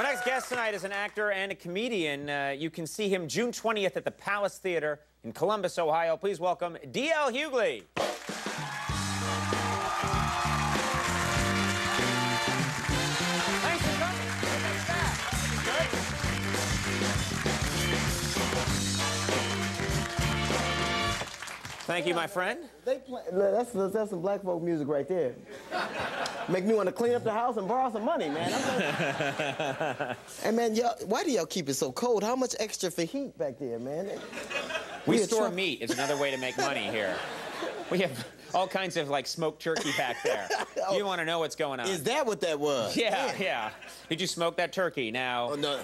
Our next guest tonight is an actor and a comedian. Uh, you can see him June 20th at the Palace Theater in Columbus, Ohio. Please welcome D.L. Hughley. Thanks for coming. Back. Thank you, my friend. They play, that's, that's some black folk music right there. Make me want to clean up the house and borrow some money, man. hey, man, y'all, why do y'all keep it so cold? How much extra for heat back there, man? We, We store truck- meat. It's another way to make money here. We have all kinds of like smoked turkey back there. You want to know what's going on? Is that what that was? yeah, yeah. Did you smoke that turkey? Now, Oh, no.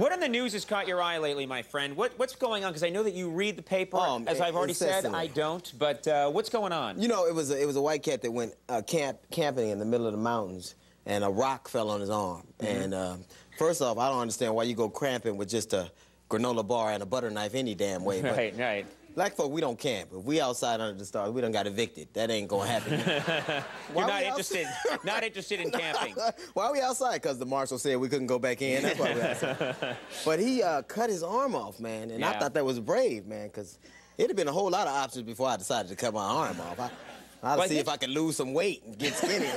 What in the news has caught your eye lately, my friend? What, what's going on? Because I know that you read the paper. Um, As I've already said. I don't. But uh, what's going on? You know, it was a, it was a white cat that went uh, camp camping in the middle of the mountains, and a rock fell on his arm. Mm-hmm. And uh, first off, I don't understand why you go cramping with just a granola bar and a butter knife any damn way. but right, right. Black folk, we don't camp. If we outside under the stars, we don't got evicted. That ain't gonna happen. You're not interested. not interested in camping. Why are we outside? Because the marshal said we couldn't go back in. That's why we outside. but he uh, cut his arm off, man, and I thought that was brave, man, because it'd have been a whole lot of options before I decided to cut my arm off. I, I'd Well, see if I can lose some weight and get skinny.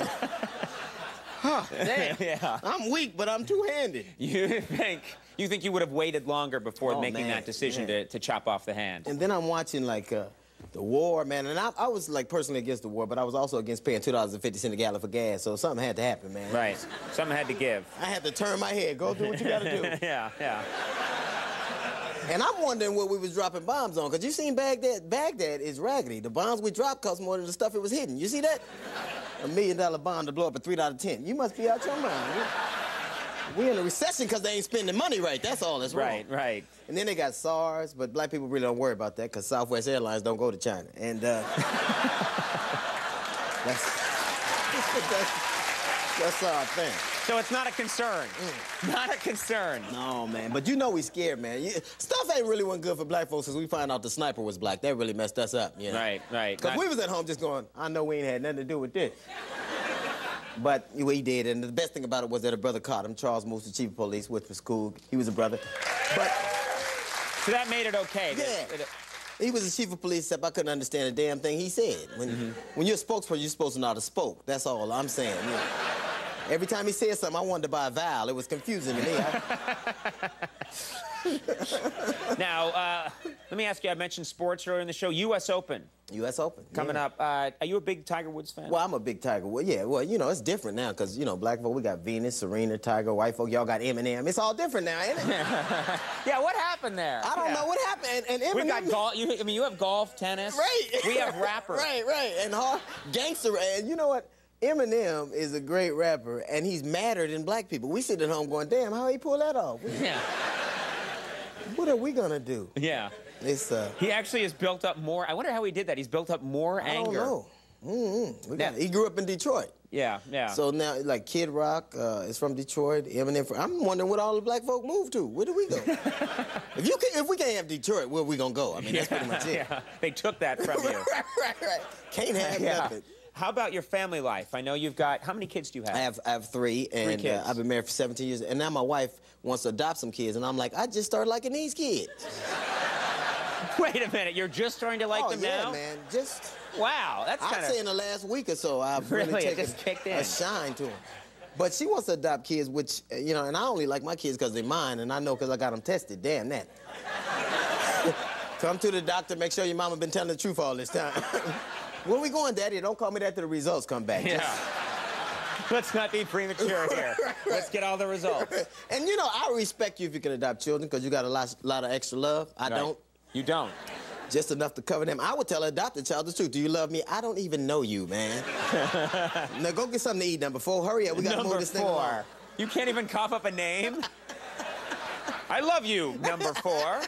huh, damn. yeah. I'm weak, but I'm two-handed. You think you think you would have waited longer before Oh, making man, that decision man. to, to chop off the hand? And then I'm watching like uh, the war, man, and I, I was like personally against the war, but I was also against paying two dollars and fifty cents a gallon for gas. So something had to happen, man. Right. Something had to give. I had to turn my head. Go do what you gotta do. yeah, yeah. And I'm wondering what we was dropping bombs on, because you seen Baghdad. Baghdad is raggedy. The bombs we dropped cost more than the stuff it was hitting. You see that? A million dollar bomb to blow up a three dollar tent. You must be out your mind. We, in a recession because they ain't spending money right. That's all that's wrong. Right, right. And then they got SARS, but black people really don't worry about that because Southwest Airlines don't go to China. And uh, that's, that's, that's our thing. So it's not a concern. Mm. Not a concern. No, man. But you know we scared, man. You, stuff ain't really went good for black folks since we find out the sniper was black. That really messed us up, you know? Right, right. Because Not- we was at home just going, I know we ain't had nothing to do with this. But he did, and the best thing about it was that a brother caught him. Charles Moose, the chief of police, which was cool. He was a brother. But so that made it okay. Yeah. That- that- he was the chief of police, except I couldn't understand a damn thing he said. When, Mm-hmm. when you're a spokesperson, you're supposed to know how to spoke. That's all I'm saying. you know. Every time he said something, I wanted to buy a vowel. It was confusing to me. I- Now, uh, let me ask you. I mentioned sports earlier in the show. U.S. Open U.S. Open. coming yeah. up. Uh, are you a big Tiger Woods fan? Well, I'm a big Tiger. Well, yeah, well, you know, it's different now because, you know, black folk, we got Venus, Serena, Tiger, white folk, y'all got Eminem. It's all different now, ain't it? yeah. What happened there? I don't Yeah. know what happened. And, and Eminem. We got golf. You, I mean, you have golf, tennis. Right. We have rappers. right, right. And hard, gangster. And you know what? Eminem is a great rapper, and he's madder than black people. We sit at home going, damn, how he pull that off? Yeah. What are we gonna do? Yeah. It's, uh, He actually has built up more. I wonder how he did that. He's built up more I don't anger. know. Mm-hmm. We got- he grew up in Detroit. Yeah, yeah. So now, like Kid Rock uh, is from Detroit. Eminem. From, I'm wondering what all the black folk moved to. Where do we go? if you can, if we can't have Detroit, where we gonna go? I mean, that's pretty much it. yeah. They took that from you. right, right, right. Can't have yeah. nothing. How about your family life? I know you've got. How many kids do you have? I have I have three, and kids. Uh, I've been married for 17 years, and now my wife wants to adopt some kids, and I'm like, I just started liking these kids. Wait a minute. You're just starting to like oh them yeah, now? man, just Wow, that's kind I'd say in the last week or so, I've really, Really? Taken just kicked a shine to them. But she wants to adopt kids, which uh, you know, and I only like my kids because they're mine, and I know because I got them tested. Damn that. Come to the doctor, make sure your mama been telling the truth all this time. Where we going, Daddy? Don't call me that till the results come back. Yeah. Let's not be premature here. Let's get all the results. And you know, I respect you if you can adopt children because you got a lot, lot of extra love. I Right. don't. You don't. Just enough to cover them. I would tell an adopted child the truth. Do you love me? I don't even know you, man. now go get something to eat. Number four. Hurry up. We gotta number move this thing four. along. You can't even cough up a name. I love you, number four.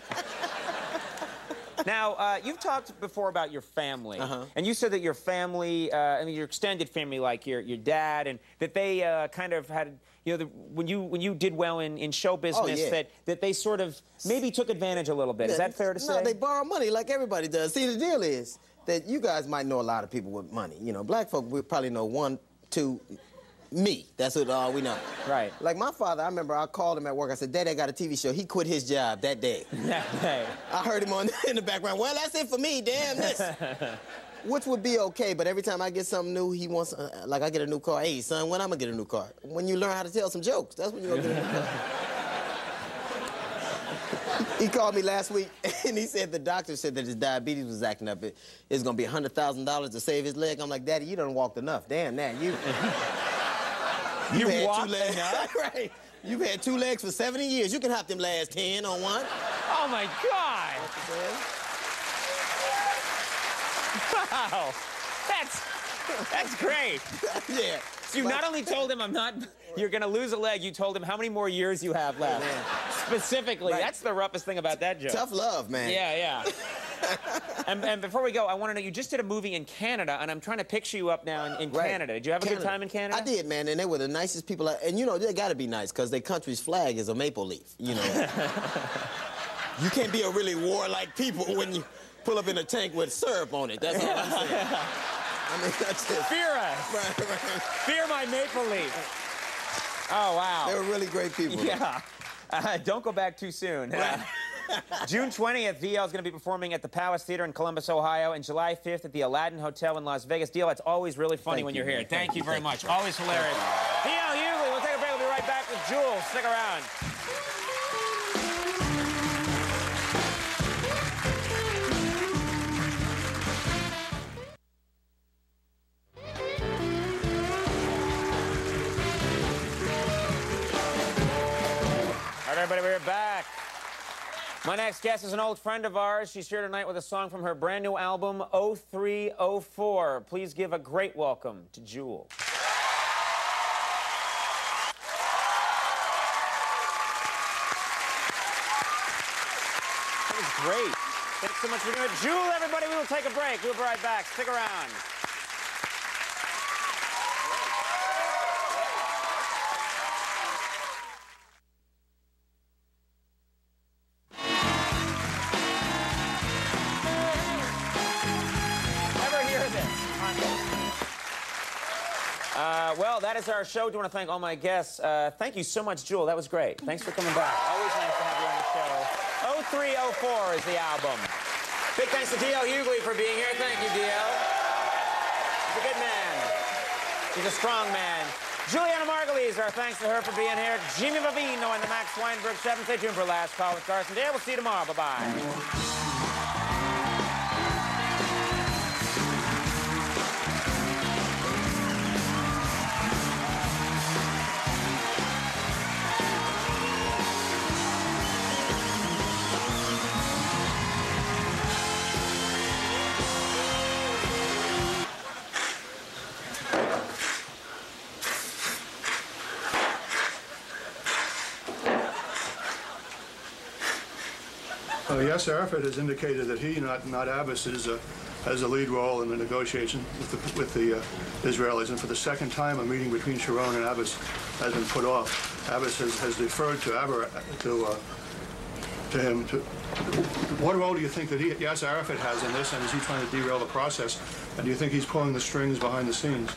Now, uh, you've talked before about your family, Uh-huh. and you said that your family, uh, I mean, your extended family, like your, your dad, and that they uh, kind of had, you know, the, when you when you did well in, in show business, Oh, yeah. that that they sort of maybe took advantage a little bit. Is that fair to no, say? No, they borrow money like everybody does. See, the deal is that you guys might know a lot of people with money. You know, black folk we probably know one, two, me. That's what all we know. Right. Like my father, I remember I called him at work. I said, Daddy, I got a TV show. He quit his job that day. That day. I heard him on in the background. Well, that's it for me. Damn this. Which would be okay, but every time I get something new, he wants, uh, like I get a new car. Hey, son, when I'm gonna get a new car? When you learn how to tell some jokes, that's when you're gonna get a new car. he called me last week and he said the doctor said that his diabetes was acting up. It, it's gonna be $100,000 to save his leg. I'm like, Daddy, you done walked enough. Damn, that you. You had two legs. right. You've had two legs for 70 years. You can hop them last 10 on one. Oh my God! Wow, that's that's great. yeah. So you not only told him I'm not, you're gonna lose a leg. You told him how many more years you have left. Man. Specifically, Right. that's the roughest thing about that joke. Tough love, man. Yeah, yeah. and, and before we go, I want to know you just did a movie in Canada, and I'm trying to picture you up now in, in Right. Canada. Did you have a good time in Canada? I did, man, and they were the nicest people. I, and you know, they got to be nice because their country's flag is a maple leaf. You know, you can't be a really warlike people when you pull up in a tank with syrup on it. That's all I'm saying. I mean, that's just. Fear us. Right, right. Fear my maple leaf. Oh wow. They were really great people. Yeah. Uh, don't go back too soon. Right. June 20th, DL is going to be performing at the Palace Theater in Columbus, Ohio, and July 5th at the Aladdin Hotel in Las Vegas. DL, it's always really funny Thank when you, you're here. Thank, Thank you very much. Always hilarious. DL Hughley, we'll take a break. We'll be right back with Jewel. Stick around. My next guest is an old friend of ours. She's here tonight with a song from her brand new album, 0304. Please give a great welcome to Jewel. That was great. Thanks so much for doing it. Jewel, everybody, we will take a break. We'll be right back. Stick around. Uh, well, that is our show. Do want to thank all my guests. Uh, thank you so much, Jewel. That was great. Thanks for coming back. Always nice to have you on the show. 0304 is the album. Big thanks to D.L. Hughley for being here. Thank you, D.L. He's a good man. He's a strong man. Julianna Margulies, our thanks to her for being here. Jimmy Vivino and the Max Weinberg 7. Stay tuned for Last Call with Carson Daly. We'll see you tomorrow. Bye-bye. Uh, yes, Arafat has indicated that he, not not Abbas, is a, has a lead role in the negotiation with the, with the uh, Israelis. And for the second time, a meeting between Sharon and Abbas has been put off. Abbas has, has deferred to Aber, to uh, to him. To, what role do you think that he, Yasser Arafat has in this, and is he trying to derail the process? And do you think he's pulling the strings behind the scenes?